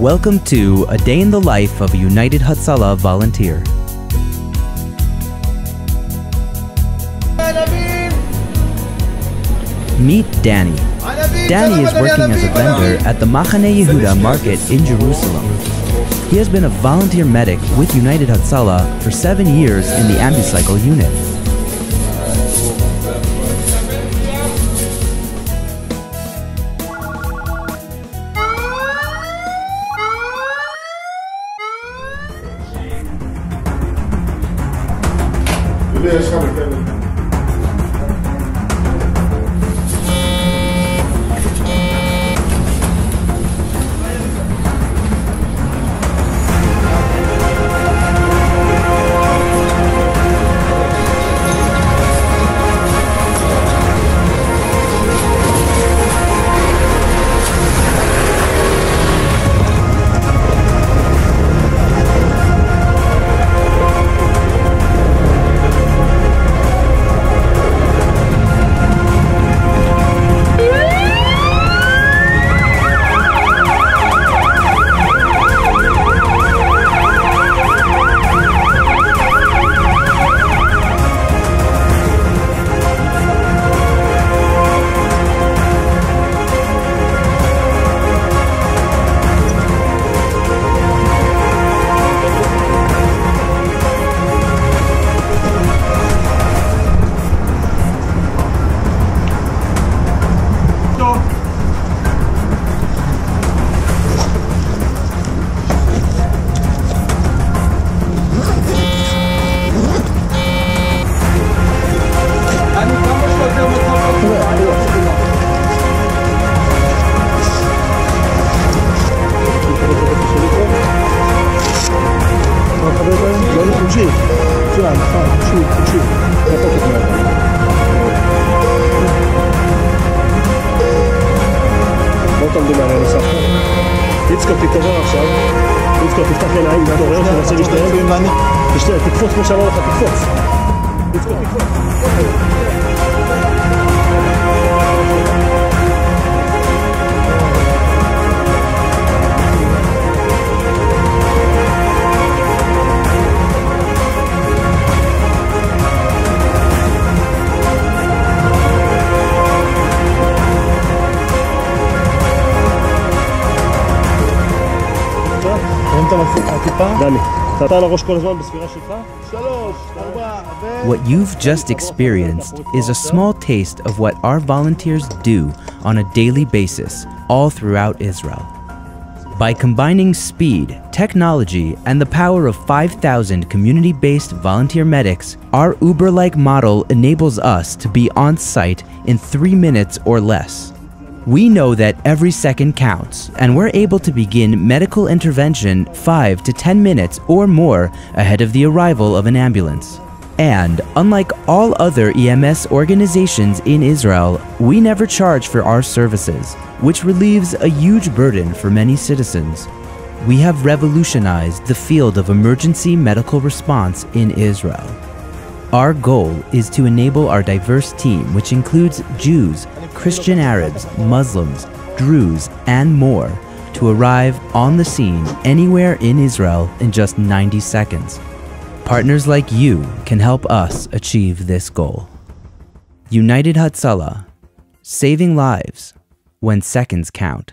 Welcome to A Day in the Life of a United Hatzalah volunteer. Meet Danny. Danny is working as a vendor at the Machane Yehuda market in Jerusalem. He has been a volunteer medic with United Hatzalah for seven years in the Ambucycle unit. 对下面盖个 נכון, נכון, פשוט, פשוט. מתקת מאוד. בואו תעמדו מעניין נוסף. יצקר תתעורר עכשיו. יצקר תפתח עיניים, תתעורר, תנסה להשתלב. תקפוץ כמו שאמר לך, תקפוץ. What you've just experienced is a small taste of what our volunteers do on a daily basis all throughout Israel. By combining speed, technology, and the power of 5,000 community based volunteer medics, our Uber like model enables us to be on site in three minutes or less. We know that every second counts, and we're able to begin medical intervention 5 to 10 minutes or more ahead of the arrival of an ambulance. And unlike all other EMS organizations in Israel, we never charge for our services, which relieves a huge burden for many citizens. We have revolutionized the field of emergency medical response in Israel. Our goal is to enable our diverse team, which includes Jews, Christian Arabs, Muslims, Druze, and more, to arrive on the scene anywhere in Israel in just 90 seconds. Partners like you can help us achieve this goal. United Hatzalah, saving lives when seconds count.